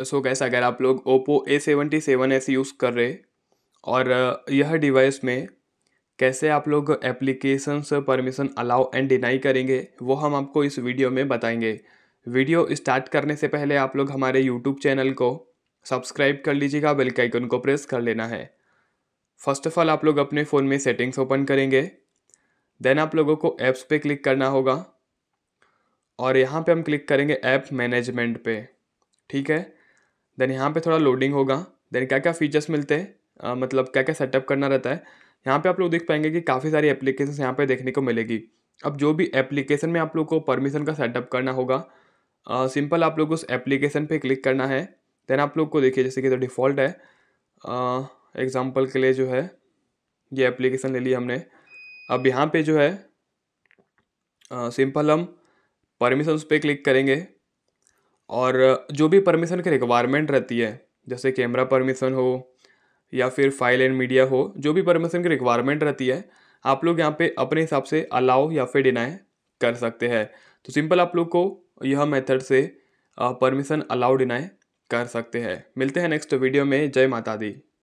सो कैसा अगर आप लोग Oppo A seventy seven S use कर रहे और यह डिवाइस में कैसे आप लोग applications permission allow and deny करेंगे, वो हम आपको इस वीडियो में बताएँगे। वीडियो स्टार्ट करने से पहले आप लोग हमारे यूट्यूब चैनल को सब्सक्राइब कर लीजिएगा, बेल के आइकन को प्रेस कर लेना है। फ़र्स्ट ऑफ़ ऑल आप लोग अपने फ़ोन में सेटिंग्स ओपन करेंगे, देन आप लोगों को ऐप्स पे क्लिक करना होगा और यहाँ पे हम क्लिक करेंगे ऐप मैनेजमेंट पे, ठीक है? देन यहाँ पे थोड़ा लोडिंग होगा। देन क्या क्या फीचर्स मिलते हैं? मतलब क्या क्या सेटअप करना रहता है? यहाँ पे आप लोग देख पाएँगे कि काफ़ी सारी एप्लीकेशन यहाँ पे देखने को मिलेगी। अब जो भी एप्लीकेशन में आप लोग को परमिशन का सेटअप करना होगा सिंपल आप लोग उस एप्लीकेशन पे क्लिक करना है। देन आप लोग को देखिए, जैसे कि तो डिफ़ॉल्ट है। एग्ज़ाम्पल के लिए जो है, ये एप्लीकेशन ले ली हमने। अब यहाँ पे जो है सिंपल हम परमिशंस पे क्लिक करेंगे। और जो भी परमिशन की रिक्वायरमेंट रहती है, जैसे कैमरा परमिशन हो या फिर फ़ाइल एंड मीडिया हो, जो भी परमिशन की रिक्वायरमेंट रहती है, आप लोग यहाँ पे अपने हिसाब से अलाउ या फिर डिनाई कर सकते हैं। तो सिंपल आप लोग को यह मेथड से परमिशन अलाउ डिनाई कर सकते हैं। मिलते हैं नेक्स्ट वीडियो में। जय माता दी।